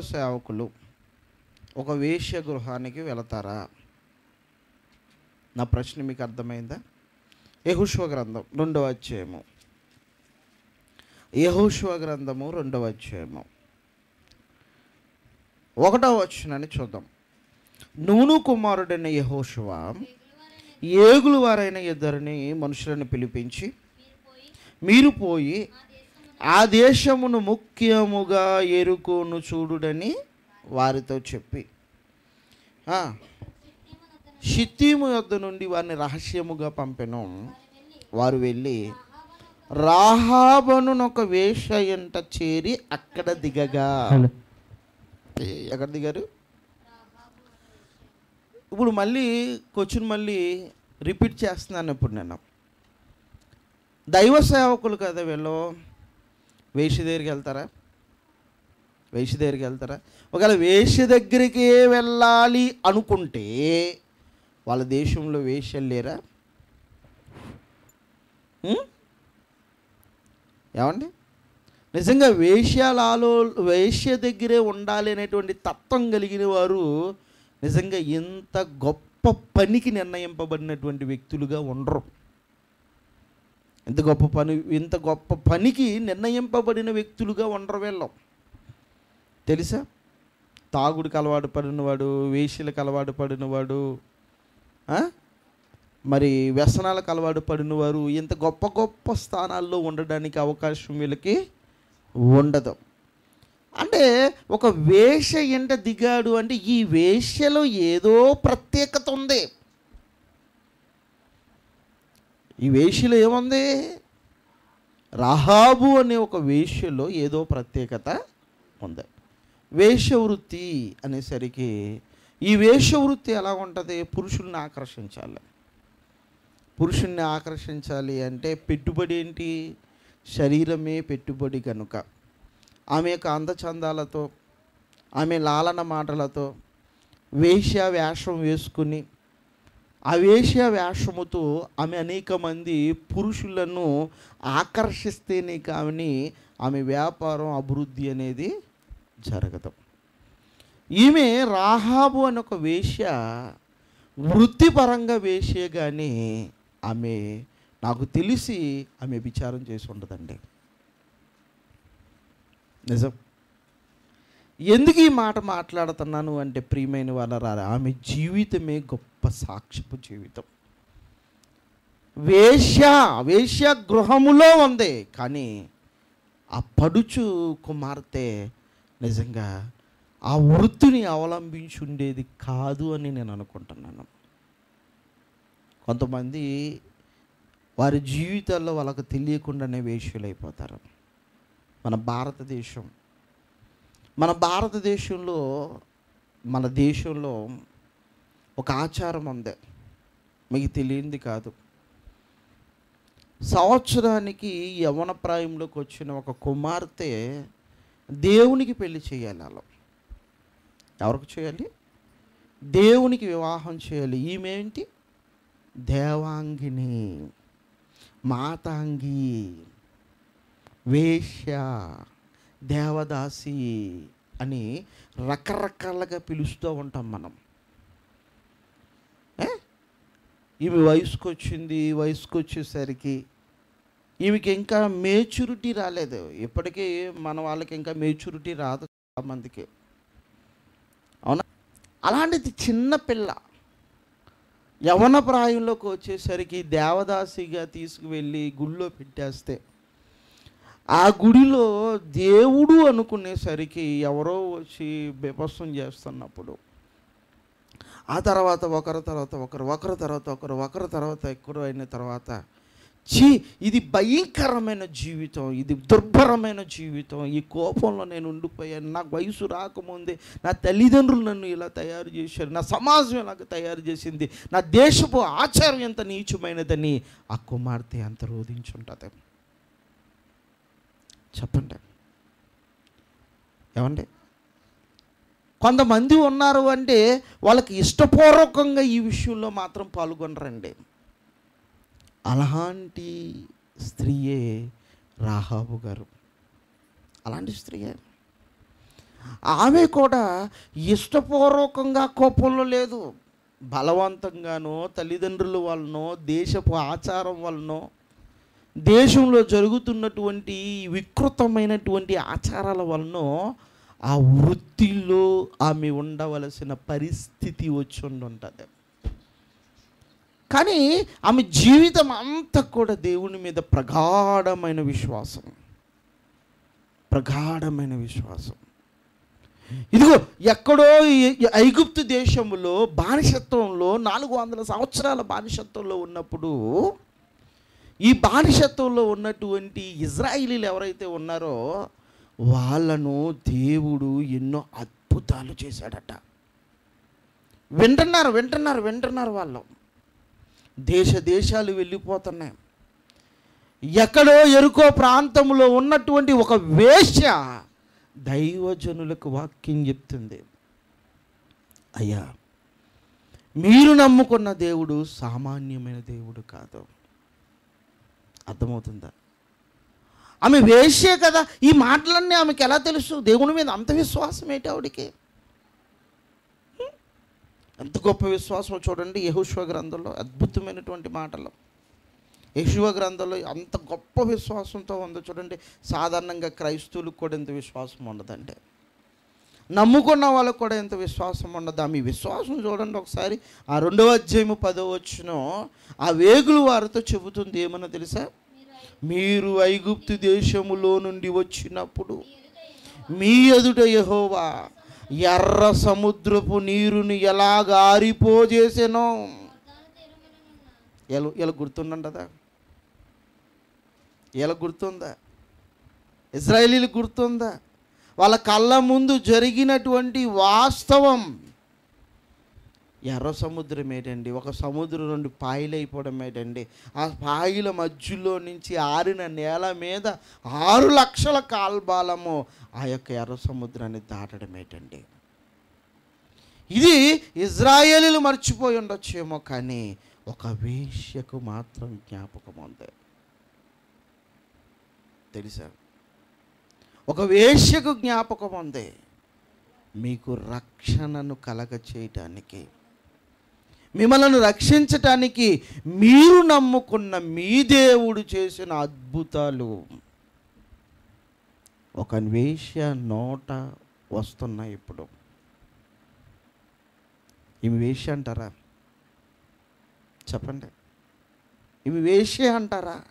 సేవకులు ఒక వేశ్య గృహానికి వెళతారా? నా ప్రశ్న మీకు అర్థమైందా? యహుష్వ గ్రంథం రెండవ అధ్యాయము. యహోశివ గ్రంథము రెండవ అధ్యాయము. ఒకటవ వచ్చినని చూద్దాం. నూను కుమారుడైన యహోశివ ఏగులు వారైన ఇద్దరిని మనుషులను పిలిపించి మీరు పోయి ఆ దేశమును ముఖ్యముగా ఎరుకోను చూడుడని వారితో చెప్పి. షిత్తీము యొద్ద నుండి వారిని రహస్యముగా పంపెను. వారు వెళ్ళి రాహాబను ఒక వేష ఎంట చేరి అక్కడ దిగగా. ఎక్కడ దిగారు? ఇప్పుడు మళ్ళీ క్వశ్చన్ మళ్ళీ రిపీట్ చేస్తున్నాను ఇప్పుడు నేను. దైవ సేవకులు కదా వీళ్ళు? వేషి దగ్గరికి వెళ్తారా? వేషి దగ్గరికి వెళ్తారా? ఒకవేళ వేషి దగ్గరికి వెళ్ళాలి అనుకుంటే వాళ్ళ దేశంలో వేషి లేరా? ఏమండి? నిజంగా వేష్యాలలో వేష్య దగ్గరే ఉండాలి అనేటువంటి తత్వం కలిగిన వారు నిజంగా ఇంత గొప్ప పనికి నిర్ణయింపబడినటువంటి వ్యక్తులుగా ఉండరు. ఇంత గొప్ప పని ఇంత గొప్ప పనికి నిర్ణయింపబడిన వ్యక్తులుగా ఉండరు వీళ్ళం. తెలుసా? తాగుడికి అలవాటు పడినవాడు వేషలకు అలవాటు పడినవాడు మరి వ్యసనాలకు అలవాటు పడినవారు ఇంత గొప్ప గొప్ప స్థానాల్లో ఉండడానికి అవకాశం వీళ్ళకి ఉండదు. అంటే ఒక వేష ఎంట దిగాడు అంటే ఈ వేషలో ఏదో ప్రత్యేకత ఉంది. ఈ వేష్యలో ఏముంది? రహాబు అనే ఒక వేష్యలో ఏదో ప్రత్యేకత ఉంది. వేషవృత్తి అనేసరికి ఈ వేషవృత్తి ఎలా ఉంటుంది? పురుషుల్ని ఆకర్షించాలి. పురుషుణ్ణి ఆకర్షించాలి అంటే పెట్టుబడి ఏంటి? శరీరమే పెట్టుబడి కనుక ఆమె యొక్క అందచందాలతో ఆమె లాలన మాటలతో వేష వేషం వేసుకుని ఆ వేశ్య వేషముతో ఆమె అనేక మంది పురుషులను ఆకర్షిస్తేనే కానీ ఆమె వ్యాపారం అభివృద్ధి అనేది జరగదు. ఈమె రాహాబు అని ఒక వేష వృత్తిపరంగా వేషే కానీ ఆమె నాకు తెలిసి ఆమె విచారం చేసి ఉండదండి. నిజం? ఎందుకు ఈ మాట మాట్లాడుతున్నాను అంటే ప్రియమైన వాళ్ళ రారా ఆమె జీవితమే గొప్ప సాక్ష్యపు జీవితం. వేశ్య వేశ్య గృహములో ఉంది కానీ ఆ పడుచు కుమార్తె నిజంగా ఆ వృత్తిని అవలంబించి ఉండేది కాదు అని నేను అనుకుంటున్నాను. కొంతమంది వారి జీవితాల్లో వాళ్ళకు తెలియకుండానే వేష్యులైపోతారు మన భారతదేశం మన భారతదేశంలో మన దేశంలో ఒక ఆచారం ఉంది. మీకు తెలియంది కాదు. సంవత్సరానికి యవన ప్రాయంలోకి వచ్చిన ఒక కుమార్తె దేవునికి పెళ్ళి చేయాలి అలా ఎవరికి చేయాలి? దేవునికి వివాహం చేయాలి. ఈమెంటి దేవాంగిని మాతాంగి వేశ్య. దేవదాసి అని రకరకాలుగా పిలుస్తూ ఉంటాం మనం. ఈమె వయసుకు వచ్చింది వయసుకు వచ్చేసరికి ఈమెకి ఇంకా మేచ్యూరిటీ రాలేదు. ఇప్పటికీ మన వాళ్ళకి ఇంకా మేచ్యూరిటీ రాదు చాలా మందికి. అవునా? అలాంటిది చిన్న పిల్ల యవన ప్రాయంలోకి వచ్చేసరికి దేవదాసిగా తీసుకువెళ్ళి గుళ్ళో పెట్టేస్తే ఆ గుడిలో దేవుడు అనుకునేసరికి ఎవరో వచ్చి బెపస్సం చేస్తున్నప్పుడు ఆ తర్వాత ఒకరి తర్వాత ఒకరు ఒకరి తర్వాత ఒకరు ఒకరి తర్వాత ఎక్కువ అయిన తర్వాత ఛీ ఇది భయంకరమైన జీవితం ఇది దుర్భరమైన జీవితం ఈ కోపంలో నేను ఉండిపోయాను నాకు వయసు రాకముందే నా తల్లిదండ్రులు నన్ను ఇలా తయారు చేశారు నా సమాజం ఇలాగ తయారు చేసింది నా దేశపు ఆచారం ఎంత నీచమైనదని ఆ కుమార్తె అంత రోధించుంటుంది. చెప్పండి. ఏమండి? కొంతమంది ఉన్నారు అంటే వాళ్ళకి ఇష్టపూర్వకంగా ఈ విషయంలో మాత్రం పాల్గొనరండి. అలాంటి స్త్రీయే రాహాబు గారు. అలాంటి స్త్రీయే. ఆమె కూడా ఇష్టపూర్వకంగా కోపంలో లేదు. బలవంతంగానో తల్లిదండ్రుల వలనో దేశపు ఆచారం వలనో దేశంలో జరుగుతున్నటువంటి వికృతమైనటువంటి ఆచారాల వలన ఆ వృత్తిలో ఆమె ఉండవలసిన పరిస్థితి వచ్చి ఉంటుంది కానీ ఆమె జీవితం అంతా కూడా దేవుని మీద ప్రగాఢమైన విశ్వాసం. ప్రగాఢమైన విశ్వాసం. ఇదిగో ఎక్కడో ఈ- ఐగుప్తు దేశంలో బానిసత్వంలో నాలుగు వందల సంవత్సరాల బానిసత్వంలో ఉన్నప్పుడు ఈ బానిసత్వంలో ఉన్నటువంటి ఇజ్రాయిలీలు ఎవరైతే ఉన్నారో వాళ్ళను దేవుడు ఎన్నో అద్భుతాలు చేశాడట. వింటున్నారు వింటున్నారు వింటున్నారు వాళ్ళు. దేశ దేశాలు వెళ్ళిపోతున్నాయి. ఎక్కడో ఎరుకో ప్రాంతంలో ఉన్నటువంటి ఒక వేష దైవజనులకు వాక్యం చెప్తుంది. అయ్యా మీరు నమ్ముకున్న దేవుడు సామాన్యమైన దేవుడు కాదు. అర్థమవుతుందా? ఆమె వేషే కదా ఈ మాటలన్నీ ఆమెకి ఎలా తెలుసు? దేవుని మీద అంత విశ్వాసం ఏంటి ఆవిడికి? ఎంత గొప్ప విశ్వాసం చూడండి యహుష్వ గ్రంథంలో అద్భుతమైనటువంటి మాటలు. యశువ గ్రంథంలో అంత గొప్ప విశ్వాసంతో ఉందో చూడండి. సాధారణంగా క్రైస్తవులకు కూడా ఎంత విశ్వాసం ఉండదండి. నమ్ముకున్న వాళ్ళకు కూడా ఎంత విశ్వాసం ఉండదు. ఆమె విశ్వాసం చూడండి ఒకసారి. ఆ రెండవ అధ్యాయము పదో వచ్చిన ఆ వేగులు వారితో చెబుతుంది ఏమన్నా తెలుసా? మీరు ఐగుప్తు దేశములో నుండి వచ్చినప్పుడు మీ ఎదుట యహోవా ఎర్ర సముద్రపు నీరుని ఎలాగ ఆరిపోజేసెనో? ఎలా ఇలా గుర్తుండంటదా ఇలా గుర్తుందా? ఇజ్రాయేలీలు గుర్తుందా? వాళ్ళ కళ్ళ ముందు జరిగినటువంటి వాస్తవం ఎర్ర సముద్రం ఏంటండి ఒక సముద్రం రెండు పాయలైపోవడం ఏంటండి. ఆ పాయల మధ్యలో నుంచి ఆరిన నేల మీద ఆరు లక్షల కాల్బాలము ఆ యొక్క ఎర్ర సముద్రాన్ని దాటడం ఏంటండి. ఇది ఇజ్రాయేలీలు మర్చిపోయి ఉండొచ్చేమో కానీ ఒక వేశ్యకు మాత్రం జ్ఞాపకం ఉంది తెలుసా? ఒక వేశ్యకు జ్ఞాపకం ఉంది మీకు రక్షణను కలగ చేయటానికి మిమ్మల్ని రక్షించటానికి మీరు నమ్ముకున్న మీ దేవుడు చేసిన అద్భుతాలు. ఒక వేశ్య నోట వస్తున్నాయి ఇప్పుడు. ఇవి వేష్య అంటారా? చెప్పండి. ఇవి వేష్య అంటారా?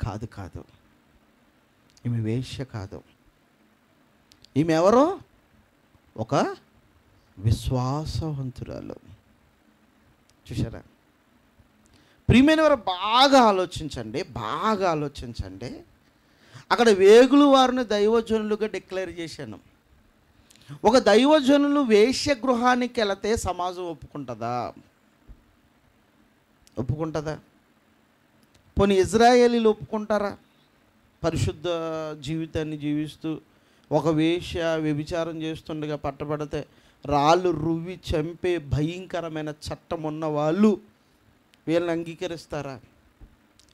కాదు కాదు. ఈమె వేష్య కాదు. ఈమె ఎవరో ఒక విశ్వాసవంతురాలు. చూసారా ప్రియమైన వారు బాగా ఆలోచించండి బాగా ఆలోచించండి. అక్కడ వేగులు వారిని దైవజనులుగా డిక్లేర్ చేశాను. ఒక దైవజనులు వేశ్య గృహానికి వెళితే సమాజం ఒప్పుకుంటుందా? ఒప్పుకుంటుందా? పోనీ ఇజ్రాయేలీలు ఒప్పుకుంటారా? పరిశుద్ధ జీవితాన్ని జీవిస్తూ ఒక వేష్య వ్యభిచారం చేస్తుండగా పట్టబడితే రాళ్ళు రువ్వి చంపే భయంకరమైన చట్టం ఉన్న వాళ్ళు వీళ్ళని అంగీకరిస్తారా?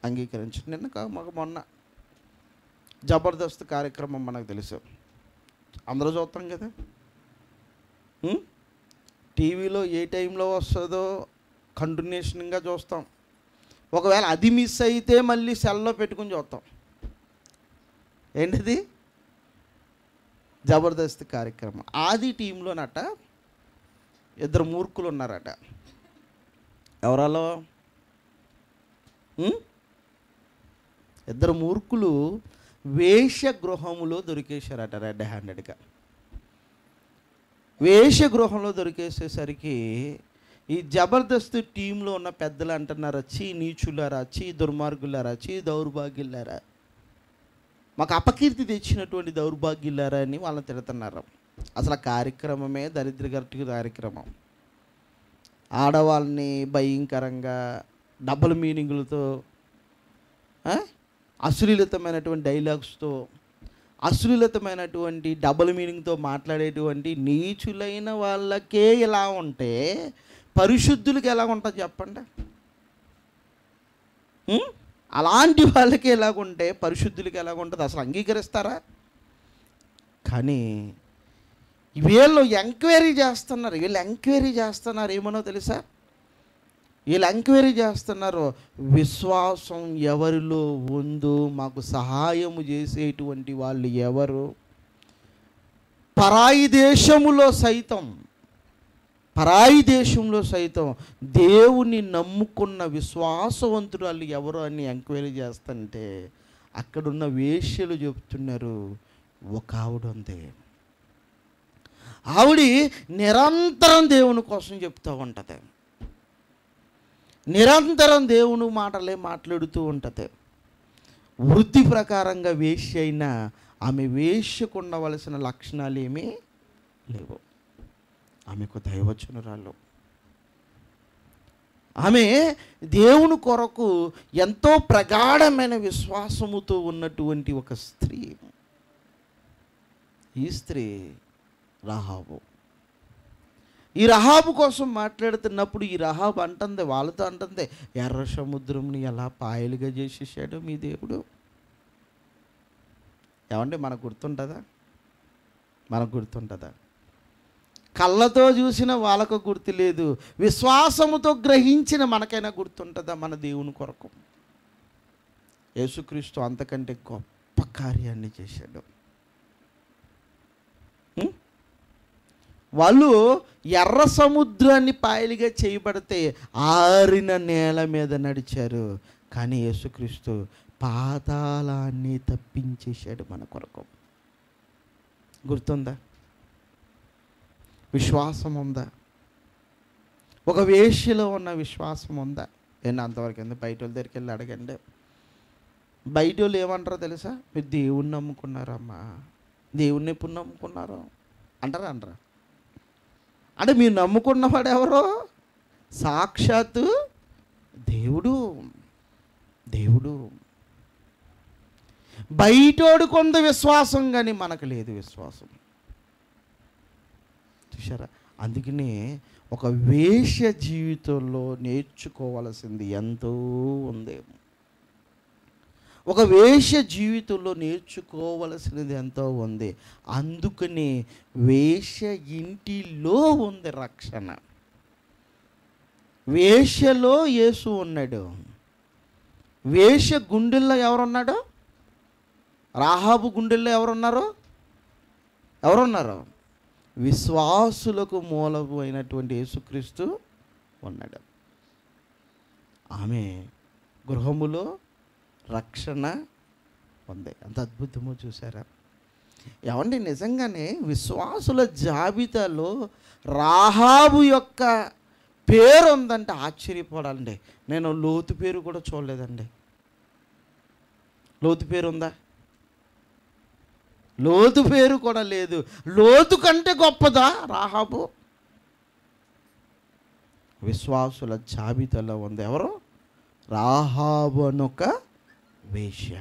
అంగీకరించండి నిన్న మాకు మొన్న జబర్దస్త్ కార్యక్రమం మనకు తెలుసు. అందరూ చూస్తాం కదా. టీవీలో ఏ టైంలో వస్తుందో కంటిన్యూషన్గా చూస్తాం. ఒకవేళ అది మిస్ అయితే మళ్ళీ సెల్లో పెట్టుకుని చూస్తాం. ఏంటిది? జబర్దస్త్ కార్యక్రమం. ఆది టీంలోనట ఇద్దరు మూర్ఖులు ఉన్నారట. ఎవరాలో? ఇద్దరు మూర్ఖులు వేషగృహములో దొరికేశారట రెడ్ హ్యాండెడ్గా. వేషగృహంలో దొరికేసేసరికి ఈ జబర్దస్త్ టీంలో ఉన్న పెద్దలు అంటున్నారా చీ నీచులారా చీ దుర్మార్గులారా చీ దౌర్భాగ్యులారా? మాకు అపకీర్తి తెచ్చినటువంటి దౌర్భాగ్యులారా అని వాళ్ళని తిడుతున్నారు. అసలు కార్యక్రమమే దరిద్ర గట్టి కార్యక్రమం. ఆడవాళ్ళని భయంకరంగా డబుల్ మీనింగులతో అశ్లీలతమైనటువంటి డైలాగ్స్తో అశ్లీలతమైనటువంటి డబుల్ మీనింగ్తో మాట్లాడేటువంటి నీచులైన వాళ్ళకే ఇలా ఉంటే పరిశుద్ధులకి ఎలా ఉంటుంది చెప్పండి. అలాంటి వాళ్ళకి ఎలాగుంటే పరిశుద్ధులకి ఎలాగుంటుంది? అసలు అంగీకరిస్తారా? కానీ వీళ్ళు ఎంక్వైరీ చేస్తున్నారు. వీళ్ళు ఎంక్వైరీ చేస్తున్నారు. ఏమనో తెలుసా? వీళ్ళు ఎంక్వైరీ చేస్తున్నారు. విశ్వాసం ఎవరిలో ఉందో మాకు సహాయము చేసేటువంటి వాళ్ళు ఎవరు? పరాయి దేశములో సైతం పరాయి దేశంలో సైతం దేవుని నమ్ముకున్న విశ్వాసవంతురాలు ఎవరు అని ఎంక్వైరీ చేస్తుంటే అక్కడున్న వేష్యలు చెప్తున్నారు. ఒక ఆవిడ ఉంది. ఆవిడ నిరంతరం దేవుని కోసం చెప్తూ ఉంటుంది. నిరంతరం దేవుని మాటలే మాట్లాడుతూ ఉంటుంది. వృత్తి ప్రకారంగా వేష్య అయినా ఆమె వేష్యకు ఉండవలసిన లక్షణాలు ఏమీ లేవు. ఆమెకు దైవచనురాలు. ఆమె దేవుని కొరకు ఎంతో ప్రగాఢమైన విశ్వాసముతో ఉన్నటువంటి ఒక స్త్రీ. ఈ స్త్రీ రహాబు. ఈ రహాబు కోసం మాట్లాడుతున్నప్పుడు ఈ రహాబు అంటుంది వాళ్ళతో అంటుంది ఎర్ర సముద్రంని ఎలా పాయలుగా చేసేసాడు మీ దేవుడు? ఏమంటే మనకు గుర్తుంటుందా? మనకు గుర్తుంటుందా? కళ్ళతో చూసిన వాళ్ళకు గుర్తు లేదు. విశ్వాసముతో గ్రహించిన మనకైనా గుర్తుంటుందా మన దేవుని కొరకు? యేసుక్రీస్తు అంతకంటే గొప్ప కార్యాన్ని చేశాడు. వాళ్ళు ఎర్ర సముద్రాన్ని పాయలుగా చేయబడితే ఆరిన నేల మీద నడిచారు. కానీ యేసుక్రీస్తు పాతాళాన్ని తప్పించేశాడు మన కొరకు. గుర్తుందా? విశ్వాసం ఉందా ఒక వేష్యలో ఉన్న విశ్వాసం ఉందా నేను అంతవరకు ఎందుకు బయట వాళ్ళ దగ్గరికి వెళ్ళి అడగండి. బయట వాళ్ళు ఏమంటారో తెలుసా? మీరు దేవుణ్ణి నమ్ముకున్నారమ్మా. దేవుణ్ణి ఎప్పుడు నమ్ముకున్నారు? అంటారా అంటారా? అంటే మీరు నమ్ముకున్నవాడు ఎవరో? సాక్షాత్తు దేవుడు. దేవుడు. బయటోడు కొంత విశ్వాసం కానీ మనకు లేదు విశ్వాసం. చూసారా అందుకనే ఒక వేష్య జీవితంలో నేర్చుకోవలసింది ఎంతో ఉంది. ఒక వేష జీవితంలో నేర్చుకోవలసినది ఎంతో ఉంది. అందుకని వేష ఇంటిలో ఉంది రక్షణ. వేషలో యేసు ఉన్నాడు. వేష గుండెల్లో ఎవరున్నాడు? రాహాబు గుండెల్లో ఎవరున్నారు? ఎవరున్నారు? విశ్వాసులకు మూలము అయినటువంటి యేసుక్రీస్తు ఉన్నాడు. ఆమె గృహములో రక్షణ ఉంది అంత అద్భుతమో చూసారా ఏమండి నిజంగానే విశ్వాసుల జాబితాలో రాహాబు యొక్క పేరు ఉందంటే ఆశ్చర్యపడాలండి. నేను లోతు పేరు కూడా చూడలేదండి. లోతు పేరు ఉందా లోతు పేరు కూడా లేదు. లోతు కంటే గొప్పదా రాహాబు? విశ్వాసుల జాబితాలో ఉంది. ఎవరు? రాహాబు అనొక వేశ్య.